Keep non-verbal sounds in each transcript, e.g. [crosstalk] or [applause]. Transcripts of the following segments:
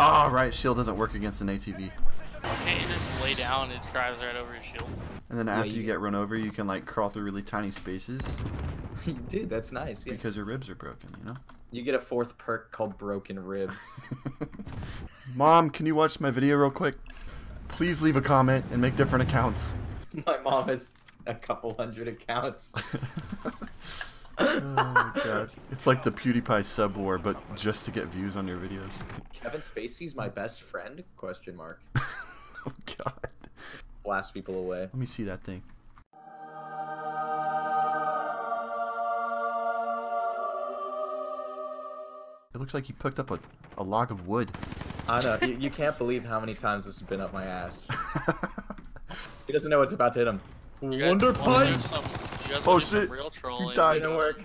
Oh, right. Shield doesn't work against an ATV. Can't you just lay down? It drives right over your shield. And then Yeah, after you you get- get run over, you can like crawl through really tiny spaces [laughs] Dude, that's nice. Yeah. because your ribs are broken, you know? You get a fourth perk called broken ribs. [laughs] Mom, can you watch my video real quick? Please leave a comment and make different accounts. [laughs] My mom has a couple hundred accounts. Oh god. It's like the PewDiePie sub war, but just to get views on your videos. Kevin Spacey's my best friend? Question mark. [laughs] Oh god. Blast people away. Let me see that thing. It looks like he picked up a, a log of wood. I know. You, you can't believe how many times this has been up my ass. [laughs] He doesn't know what's about to hit him. Wonder punch. Some- you guys Oh, wanna do some shit. Real trolling. died. Didn't work.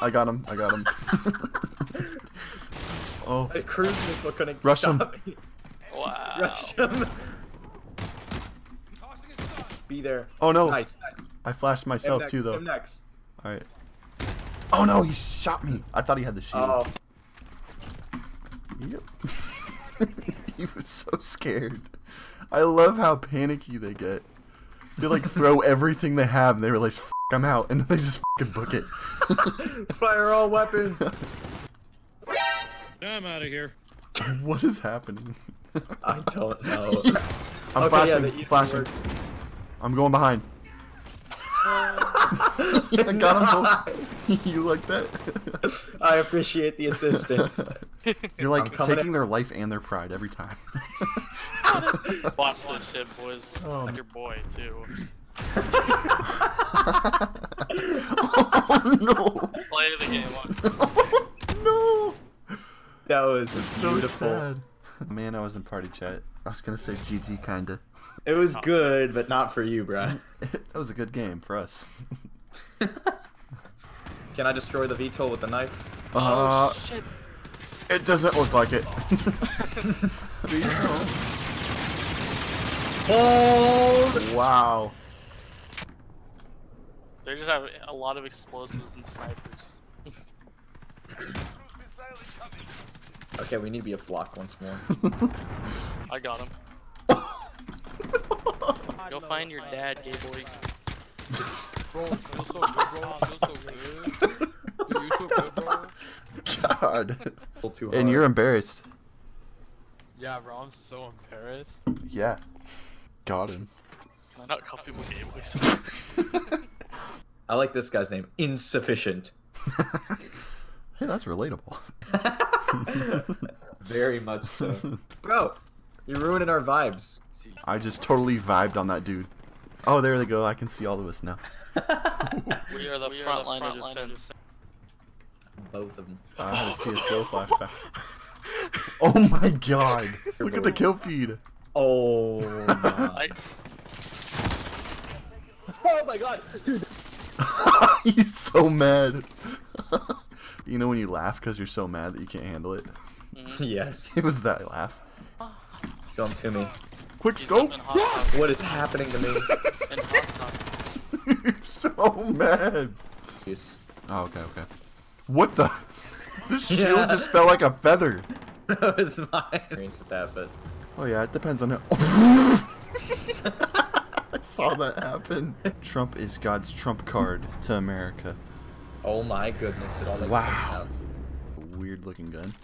I got him. I got him. [laughs] oh, A cruise missile couldn't Rush him. me. Wow. Rush him. Be there. oh no! Nice, nice. I flashed myself next, too, though. him next. All right. Oh no! He shot me. I thought he had the shield. Oh, Yep. [laughs] he was so scared. I love how panicky they get. They like throw [laughs] everything they have and they realize, F I'm out, and then they just fucking book it. [laughs] fire all weapons. I'm out of here. [laughs] what is happening? I don't [laughs] know. I'm Okay, flashing. yeah, flashing. works. I'm going behind. I got him both. you like that? I appreciate the assistance. You're like taking in. their life and their pride every time. Watch this shit, boys. Oh. Like your boy, too. Oh no! Play the game. Watch. no! [laughs] That was So beautiful. sad. Man, I was in party chat. I was gonna say GG kinda. It was good, but not for you, bro. [laughs] that was a good game for us. [laughs] Can I destroy the VTOL with the knife? Uh, shit. it doesn't look like it. Hold! wow. They just have a lot of explosives and snipers. Okay, we need to be a flock once more. [laughs] I got him. [laughs] Go find your dad, gay boy. Bro, feels so good, bro. Feels so good. Dude, you so good, bro. God. A little And you're embarrassed. Yeah, bro, I'm so embarrassed. Yeah. Got him. Can I not call people gay boys? [laughs] I like this guy's name. Insufficient. [laughs] Hey, that's relatable. [laughs] Very much so. [laughs] Bro, you're ruining our vibes. I just totally vibed on that dude. Oh, there they go. I can see all of us now. we are the front line of defense. Both of them. I had a CSGO flashback. Oh my god. Look at the kill feed. Oh my. I, oh my god! [laughs] He's so mad. [laughs] you know when you laugh because you're so mad that you can't handle it? Mm-hmm. [laughs] yes. It was that laugh. Jump to me. Quick, he's go! up in hot tub- What is happening to me? in hot tub. You're so mad. Jeez. Oh, okay, okay. What the? This shield Yeah. just felt like a feather. that was my experience with that, but Oh yeah, it depends on it. I saw that happen. Trump is God's trump card to America. oh my goodness, it all makes Wow. sense now. Weird looking gun.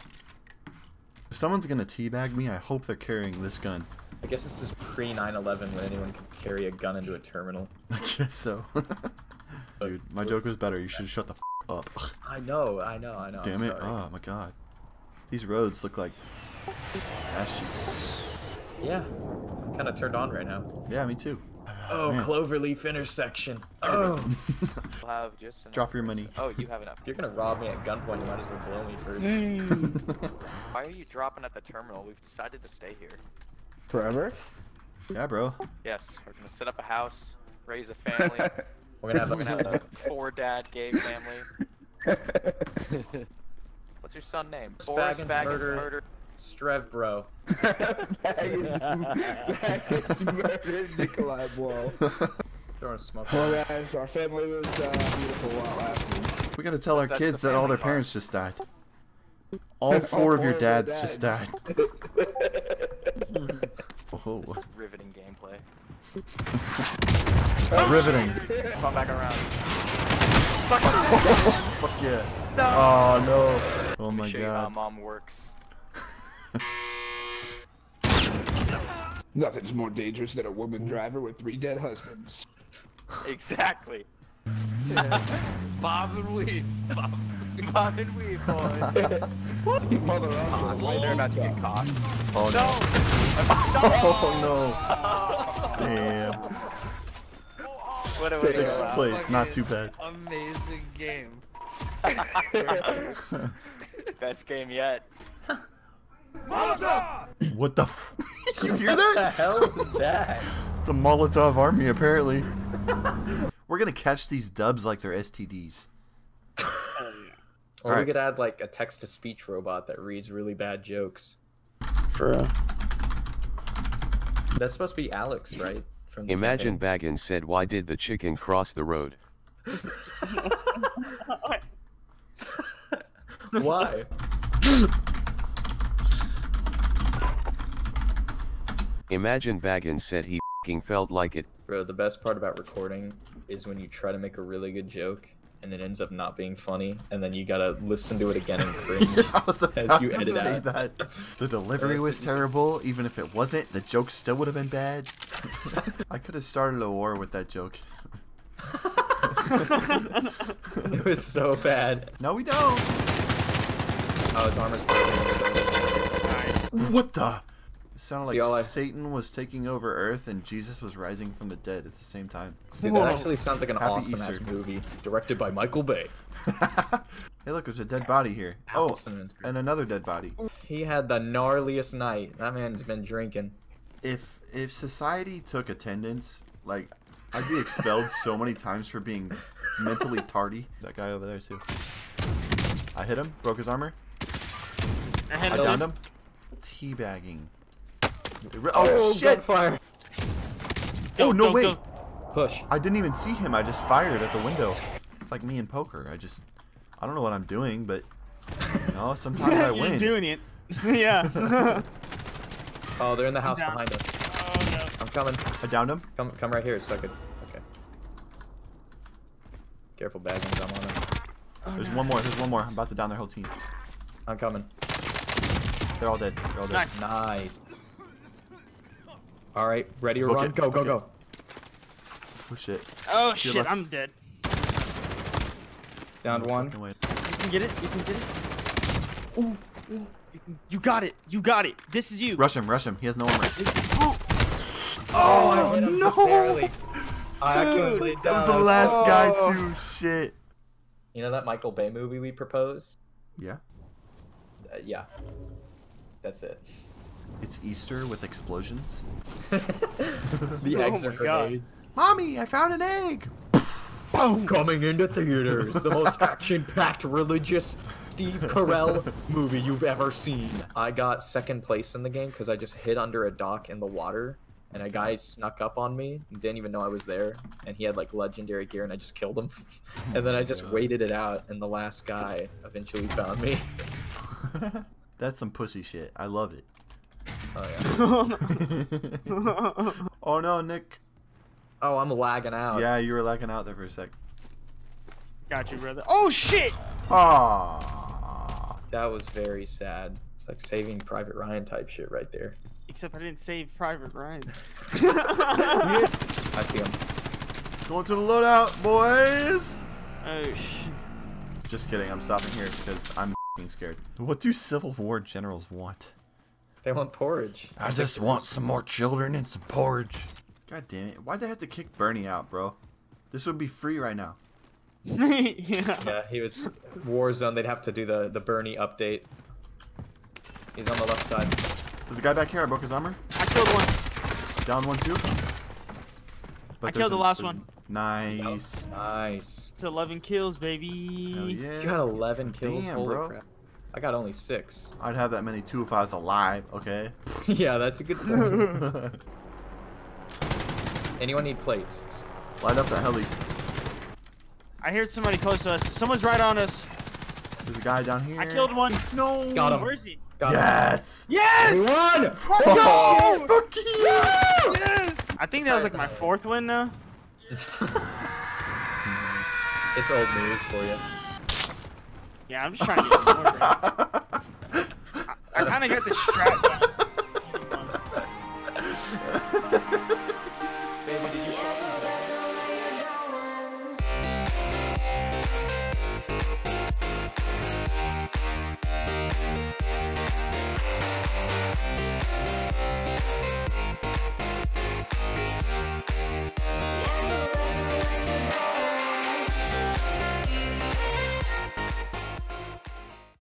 If someone's gonna teabag me, I hope they're carrying this gun. I guess this is pre 9/11 when anyone could carry a gun into a terminal. I guess so. [laughs] Dude, my joke was better. You should shut the f up. [laughs] I know, I know, I know. Damn it. Oh my god. These roads look like ass cheeks. Yeah, I'm kind of turned on right now. Yeah, me too. Oh, Man. Cloverleaf intersection. Oh, [laughs] have just Drop your money. Oh, you have enough. if you're gonna rob me at gunpoint, you might as well blow me first. Why are you dropping at the terminal? We've decided to stay here. Forever? yeah, bro. Yes, we're gonna set up a house, raise a family. We're gonna have we're gonna have a a four dad gay family. [laughs] What's your son name? Boris Baggins Baggins murder. murder. Strev bro. Baggins, Baggins murdered Nikolai Blow. Throwing smoke. Well, guys, our family was uh, beautiful while lasting. We gotta tell our That's kids that all their family car. parents just died. All [laughs] four of your four of their dads just died. [laughs] Oh, Riveting gameplay. [laughs] riveting. Come back around. Fuck yeah. Oh no. Oh Let me my show you how god. mom works. [laughs] Nothing's more dangerous than a woman driver with three dead husbands. Exactly. [laughs] Bob and weave. Bob. Bob and weave, boys. [laughs] Mother also They're about to get caught. Oh no. Oh no. Damn. What a way Sixth place, not too bad. Amazing game. Best game yet. What the f- [laughs] You hear that? What the hell is that? [laughs] The Molotov army, apparently. [laughs] We're gonna catch these dubs like they're STDs. Or we Alright. could add like a text-to-speech robot that reads really bad jokes. True. That's supposed to be Alex, right? From the Imagine campaign. Baggins said why did the chicken cross the road? Why? Imagine Baggins said he fing felt like it. Bro, the best part about recording is when you try to make a really good joke and it ends up not being funny, and then you gotta listen to it again and [laughs] cringe. I was As you edit say out. that. The delivery was terrible. Even if it wasn't, the joke still would have been bad. [laughs] I could have started a war with that joke. [laughs] it was so bad. No, we don't. Oh, his armor's broken. What the? It sounded See, like all I- Satan was taking over Earth and Jesus was rising from the dead at the same time. Dude, that actually sounds like an Happy awesome ass movie. Directed by Michael Bay. [laughs] hey, look, there's a dead body here. [laughs] Oh, Allison is great. and another dead body. He had the gnarliest night. That man's been drinking. If if society took attendance, like I'd be expelled so many times for being mentally tardy. That guy over there too. I hit him, broke his armor. I had I downed him. Teabagging. Oh, oh, shit! Gunfire! Go, oh no go, wait! go. Push. I didn't even see him. I just fired at the window. It's like me in poker. I just I don't know what I'm doing, but you know, sometimes I win. [laughs] You're win. doing it. [laughs] yeah. [laughs] Oh, they're in the house behind us. Oh no. I'm coming. I downed him. Come, come right here so I could. Okay. Careful, baggins. I'm on him. Oh, there's one more. There's one more. I'm about to down their whole team. I'm coming. They're all dead. They're all dead. Nice. Nice. All right, ready to run? it, Go, go, book go. Oh shit. Oh Good shit, luck. I'm dead. Down one. You can get it. You can get it. Ooh, ooh. You, got it. You got it. This is you. Rush him. Rush him. He has no armor. This oh. Oh, I hit him just barely. [laughs] I accidentally Dude, that was the last so- guy Oh. too. Shit. You know that Michael Bay movie we proposed? Yeah. Uh, yeah. That's it. It's Easter with explosions. [laughs] the Oh eggs are my God. grenades. Mommy, I found an egg. Coming into theaters, the most action-packed religious Steve Carell movie you've ever seen. I got second place in the game because I just hid under a dock in the water, and a guy snuck up on me and didn't even know I was there, and he had like legendary gear, and I just killed him. [laughs] and then I just God. waited it out, and the last guy eventually found me. [laughs] That's some pussy shit. I love it. Oh yeah. [laughs] [laughs] oh no, Nick. Oh, I'm lagging out. Yeah, you were lagging out there for a sec. Got you, brother. Oh shit. Aww. That was very sad. It's like saving Private Ryan type shit right there. Except I didn't save Private Ryan. [laughs] I see him. Going to the loadout, boys. Oh shit. Just kidding. I'm stopping here because I'm fing scared. What do Civil War generals want? They want porridge. I just want some more children and some porridge. God damn it. Why'd they have to kick Bernie out, bro? This would be free right now. yeah. [laughs] Yeah, he was Warzone. They'd have to do the the Bernie update. He's on the left side. There's a guy back here. I broke his armor. I killed one. Down one, too. But I killed the last there's- one. Nice. Nice. It's 11 kills, baby. Hell yeah. You got 11 kills. Damn, Holy bro. crap. I got only six. I'd have that many too if I was alive, okay? [laughs] yeah, that's a good [laughs] point. Anyone need plates? Light up the heli. I heard somebody close to us. Someone's right on us. There's a guy down here. I killed one. No. Got him. Where is he? Got yes. Him. Yes. One. oh. Fuck you. Yes. I think that was like my fourth win now. [laughs] it's old news for you. Yeah, I'm just trying to get more. [laughs] I, I kind of got distracted.